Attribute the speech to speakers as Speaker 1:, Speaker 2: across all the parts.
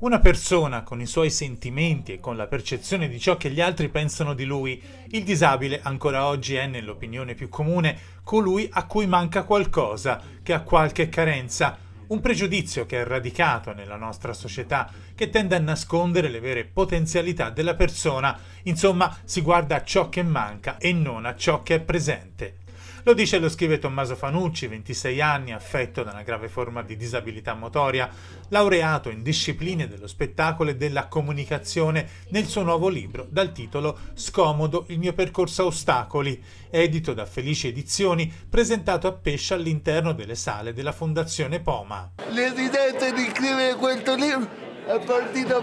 Speaker 1: Una persona con i suoi sentimenti e con la percezione di ciò che gli altri pensano di lui, il disabile ancora oggi è, nell'opinione più comune, colui a cui manca qualcosa, che ha qualche carenza, un pregiudizio che è radicato nella nostra società, che tende a nascondere le vere potenzialità della persona, insomma si guarda a ciò che manca e non a ciò che è presente. Lo dice e lo scrive Tommaso Fanucci, 26 anni, affetto da una grave forma di disabilità motoria, laureato in discipline dello spettacolo e della comunicazione nel suo nuovo libro dal titolo Scomodo il mio percorso a ostacoli, edito da Felici Edizioni, presentato a Pescia all'interno delle sale della Fondazione Poma.
Speaker 2: L'esigenza di scrivere questo libro è partita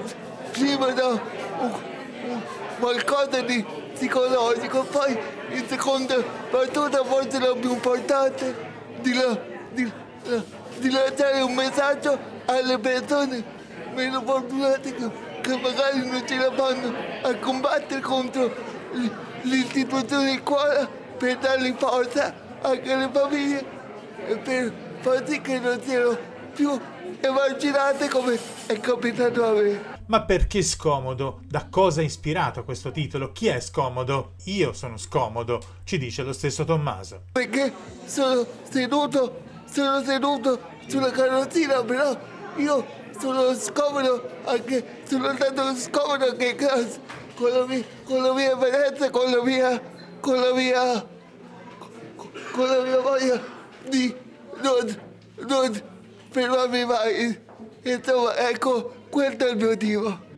Speaker 2: prima da qualcosa di psicologico, poi in seconda battuta forse la più importante di, la, di, la, di lanciare un messaggio alle persone meno fortunate che, che, magari non ce la fanno a combattere contro l'istituzione scuola per dargli forza anche alle famiglie e per far sì che non siano più emarginate come è capitato a me.
Speaker 1: Ma perché scomodo? Da cosa è ispirato questo titolo? Chi è scomodo? Io sono scomodo, ci dice lo stesso Tommaso.
Speaker 2: Perché sono seduto, sono seduto sulla carrozzina, però io sono scomodo anche, sono stato scomodo anche con la mia, con la mia esperienza, con la mia, con la mia, con la mia voglia di non, non fermarmi mai. Insomma, ecco, questo è il motivo.